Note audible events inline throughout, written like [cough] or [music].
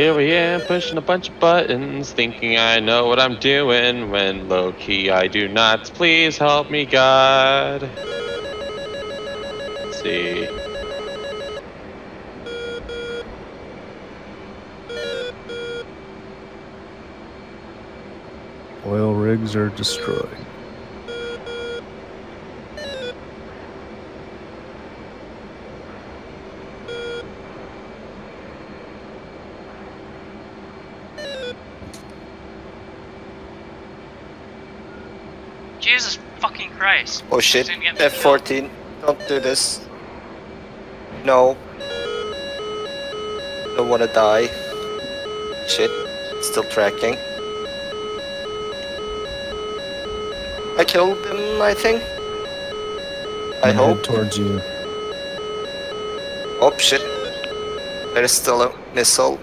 Here we am pushing a bunch of buttons, thinking I know what I'm doing, when low key I do not. Please help me, God. Let's see. Oil rigs are destroyed. Jesus fucking Christ. Oh shit, Soon get me killed. F14, don't do this. No. Don't wanna die. Shit, still tracking. I killed him, I think. I I'm hope. towards you. Oh shit. There is still a missile.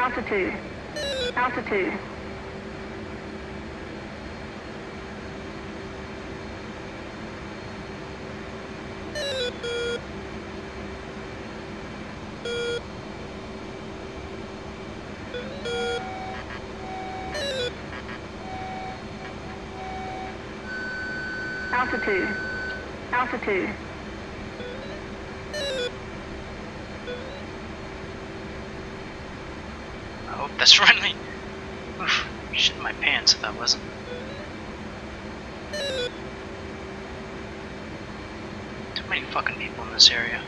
Altitude. Altitude. Altitude. Altitude. Hope that's [laughs] friendly. Oof, shit in my pants if that wasn't. Too many fucking people in this area.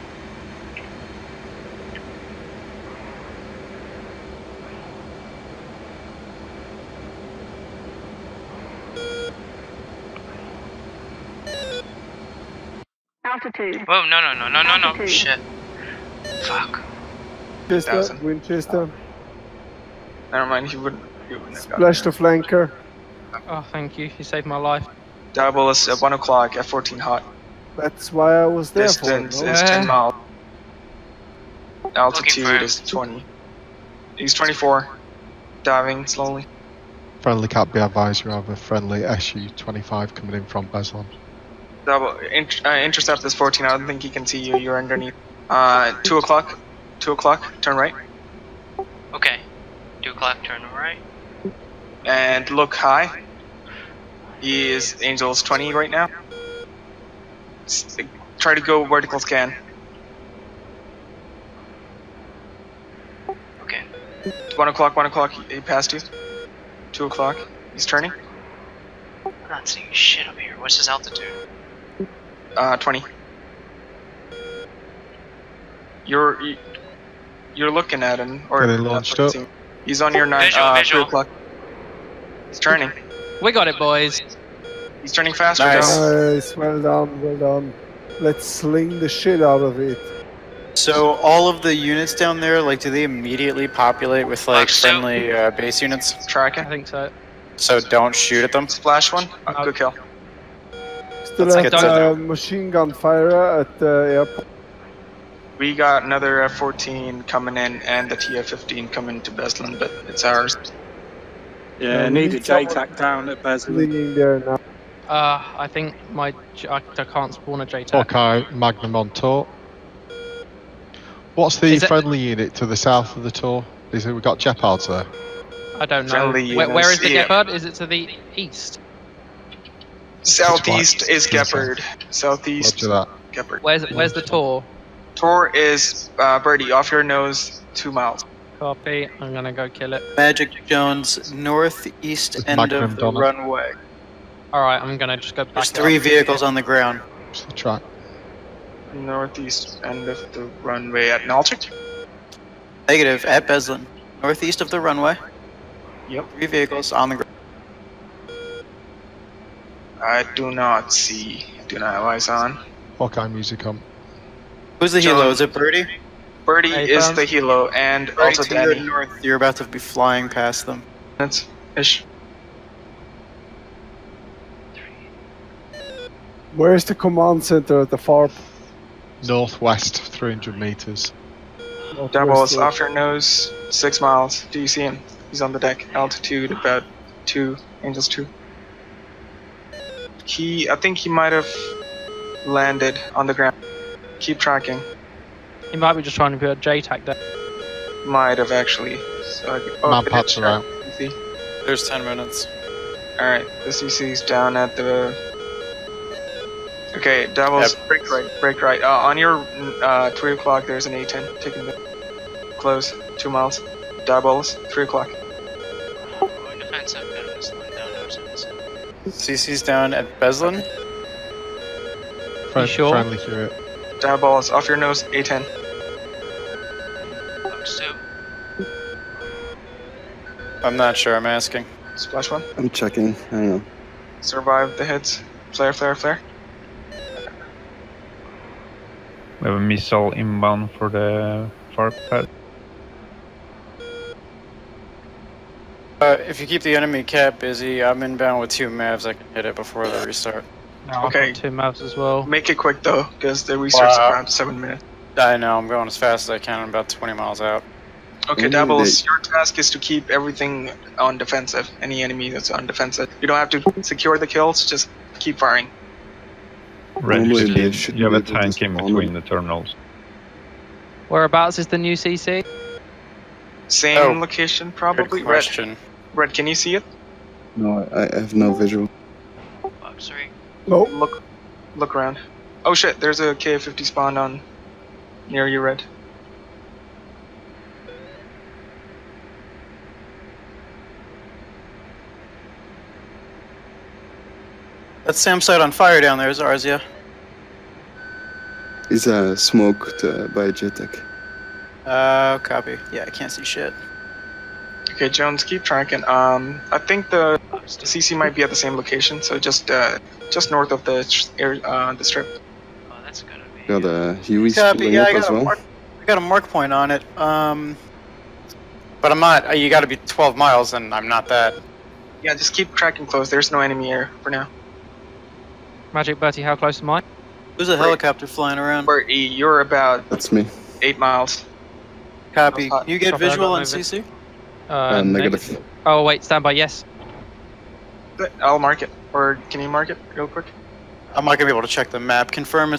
Altitude. Whoa, no, no, no, no, no, no. Altitude. Shit. Fuck. Winchester, Thousand. Winchester. Never mind, he would. He wouldn't have Splash the flanker. Oh, thank you. You saved my life. Diabolus at 1 o'clock, F14 hot. That's why I was there Distance for. no? is 10 Uh. miles. Altitude is 20. He's 24. Diving slowly. Friendly Cat be advised you have a friendly SU-25 coming in from Beslan. Double in, uh, intercept this 14. I don't think he can see you. You're underneath. Uh, 2 o'clock. 2 o'clock. Turn right. Okay. Two o'clock, turn right. And look high. He is Angel's 20 right now. Try to go vertical scan. Okay. 1 o'clock, 1 o'clock. He, he passed you. 2 o'clock. He's turning. I'm not seeing shit up here. What's his altitude? Uh, 20. You're you- you're looking at him, or Are they launched up? seems. He's on your nine. Visual, uh, visual. Three o'clock. He's turning. We got it, boys. He's turning faster. Nice. Joe. Nice, well done, well done. Let's sling the shit out of it. So all of the units down there, like, do they immediately populate with like Fox friendly uh, base units? Tracking. I Tracking. think so. So don't shoot at them. Splash one. Uh, Uh, good kill. Still Let's have get uh, machine gun fire at the airport. We got another F-14 coming in and the TF-15 coming to Beslan, but it's ours. Yeah, Um, need a need someone- JTAC down at Beslan. There now. Uh, I think my J- I, I can't spawn a JTAC. Hawkeye Magnum on tour. What's the Is it- friendly unit to the south of the Tor? Is it we got Gepards there? I don't know. Friendly Where, where is the units, yeah. Gepard? Is it to the east? Southeast is It's fine. Gepard. Southeast Roger that. Gepard. Where's where's the Tor? Tor is uh, Birdie off your nose, two miles. Copy. I'm gonna go kill it. Magic Jones, northeast With end of the Donna. runway. All right, I'm gonna just go back. There's three up. vehicles on the ground. Just the track. Northeast end of the runway at Nalchik. Negative at Beslan, northeast of the runway. Yep. Three vehicles on the ground. I do not see. Do not have eyes on. Hawkeye music on. Who's the John. helo? Is it Birdie? Birdie Hey, is the helo, and Birdie also to your Danny. north. You're about to be flying past them. That's ish. Where's the command center at the far Northwest, 300 meters. northwest Double is off your nose, six miles. Do you see him? He's on the deck. Altitude about two. Angels two. He, I think he might have landed on the ground. Keep tracking. He might be just trying to put a JTAC there. Might have actually. So, I- Man it did are out. There's 10 minutes. Alright, the CC's down at the. Okay, doubles. Yep. Break right, break right. Uh, on your uh, 3 o'clock, there's an A10 taking the. Close, 2 miles. Doubles, 3 o'clock. Going defensive, got this one down our sides. CC's down at Beslan. Friend, sure? Friendly Hewitt. Doubles, off your nose, A10. Fox. I'm not sure, I'm asking. Splash one. I'm checking. Hang know. Survive the hits. Flare, flare, flare. We have a missile inbound for the far pad. Uh, if you keep the enemy cap busy, I'm inbound with two mavs. I can hit it before the restart. No, I've Okay. got two maps as well. Make it quick though, because the research Wow. around 7 minutes. I know, I'm going as fast as I can. I'm about 20 miles out. Okay, Ooh, Doubles, they- your task is to keep everything on defensive. Any enemy that's on defensive. You don't have to secure the kills, just keep firing. Red, Normally you, they should you have a tank in between the terminals. Whereabouts is the new CC? Same Oh, location, Good probably. Red. Red, can you see it? No, I, I have no visual. Fox three. No, Look, look around. Oh shit, there's a KF-50 spawned on near you, Red. That SAM site on fire down there is ours, yeah? Is uh, smoked uh, by JTAC. Uh, copy. Yeah, I can't see shit. Okay, Jones, keep tracking. Um, I think the CC might be at the same location, so just uh, just north of the air, uh, the strip. Oh, that's gonna be. Got uh, Huey's Copy. Yeah, up I as got a well. mark. I got a mark point on it. Um, but I'm not. uh, You got to be 12 miles, and I'm not that. Yeah, just keep tracking close. There's no enemy here for now. Magic Birdie, how close am I? There's a helicopter flying around. Birdie, you're about That's me. eight miles. Copy. Hot. You get Copy, I visual on moving. CC? Uh, Uh, negative. negative. Oh wait, standby. Yes. I'll mark it. Or can you mark it real quick? I'm not gonna be able to check the map. Confirm